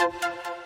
Música